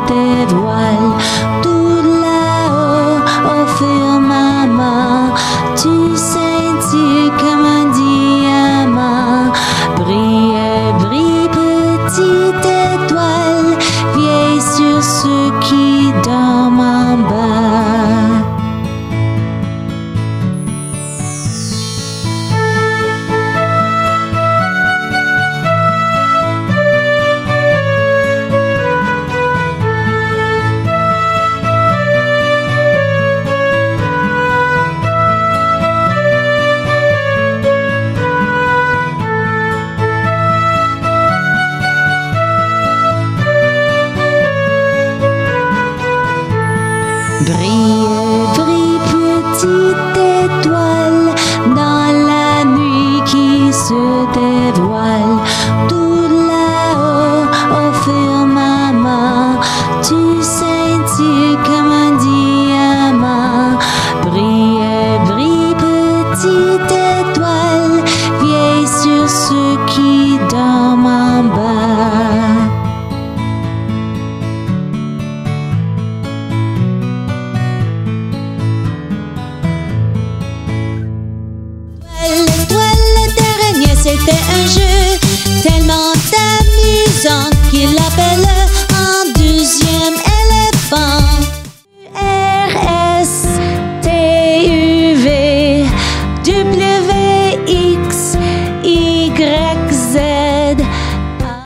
des voiles. Toute là-haut, tu Brille, brille, petite étoile, dans la nuit qui se dévoile. Tout là-haut, au firmament, tu scintille comme un diamant. Brille, brille, petite étoile.